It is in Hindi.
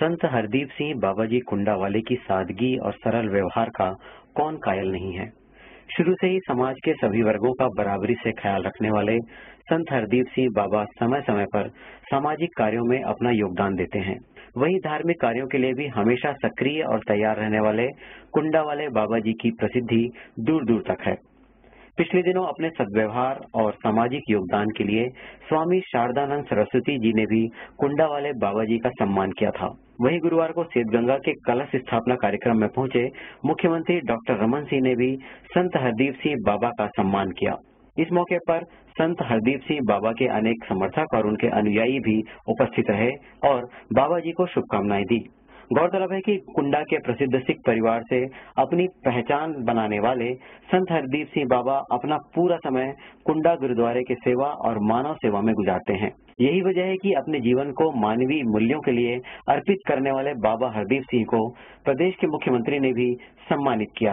संत हरदीप सिंह बाबा बाबाजी कुंडावाले की सादगी और सरल व्यवहार का कौन कायल नहीं है? शुरू से ही समाज के सभी वर्गों का बराबरी से ख्याल रखने वाले संत हरदीप सिंह बाबा समय समय पर सामाजिक कार्यों में अपना योगदान देते हैं। वहीं धार्मिक कार्यों के लिए भी हमेशा सक्रिय और तैयार रहने वाले कुंडा वाले बाबा जी की प्रसिद्धि दूर दूर तक है। पिछले दिनों अपने सद्व्यवहार और सामाजिक योगदान के लिए स्वामी शारदानंद सरस्वती जी ने भी कुंडा वाले बाबा जी का सम्मान किया था। वहीं गुरुवार को सेतगंगा के कलश स्थापना कार्यक्रम में पहुँचे मुख्यमंत्री डॉक्टर रमन सिंह ने भी संत हरदीप सिंह बाबा का सम्मान किया। इस मौके पर संत हरदीप सिंह बाबा के अनेक समर्थक और उनके अनुयायी भी उपस्थित रहे और बाबा जी को शुभकामनाएँ दी। गौरतलब है कि कुंडा के प्रसिद्ध सिख परिवार से अपनी पहचान बनाने वाले संत हरदीप सिंह बाबा अपना पूरा समय कुंडा गुरुद्वारे के सेवा और मानव सेवा में गुजारते हैं। यही वजह है कि अपने जीवन को मानवीय मूल्यों के लिए अर्पित करने वाले बाबा हरदीप सिंह को प्रदेश के मुख्यमंत्री ने भी सम्मानित किया है।